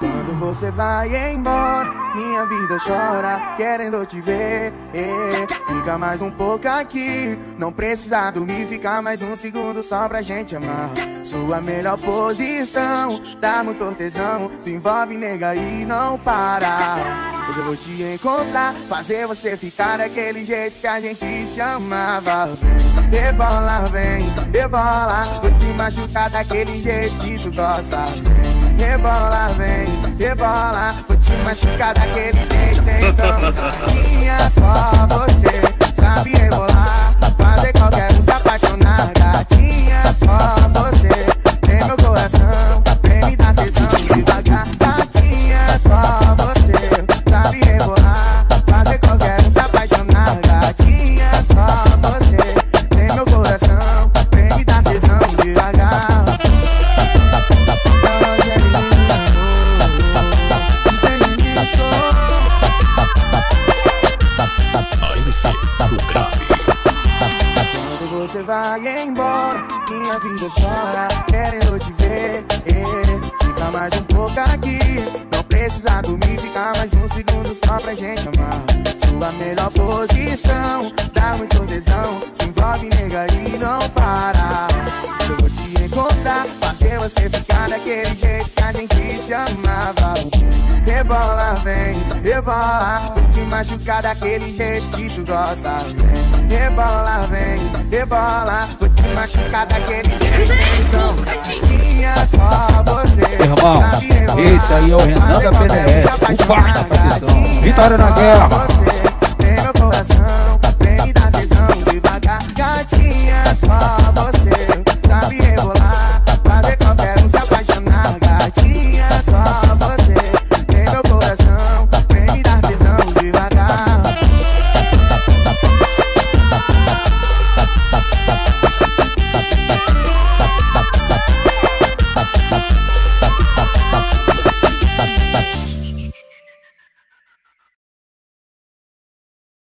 Quando você vai embora, minha vida chora, querendo te ver. Fica mais um pouco aqui, não precisa dormir, fica mais um segundo só pra gente amar. Sua melhor posição, dá muito tesão, se envolve, nega, e não para. Hoje eu vou te encontrar, fazer você ficar daquele jeito que a gente se amava. Vem, rebola, vem, rebola, vou te machucar daquele jeito que tu gosta. Vem, rebola, vem, rebola, vou te machucar daquele jeito. Então, vai embora, minha vida chora, querendo te ver. É, fica mais um pouco aqui, não precisa dormir, fica mais um segundo só pra gente amar. Sua melhor posição, dá muito tesão, se envolve, nega, e não para. Eu vou te encontrar, fazer você ficar daquele jeito que a gente se amava. Rebola, vem, rebola, vou te machucar daquele jeito que tu gosta. Vem, rebola, vem, rebola, vou te machucar daquele jeito. Então, tinha só você. Irmão, esse aí é o Renan da PDS, se o pai da tradição. Vitória na guerra. você, Tem meu coração, vem me dar tesão devagar. Gatinha, só você sabe rebolar,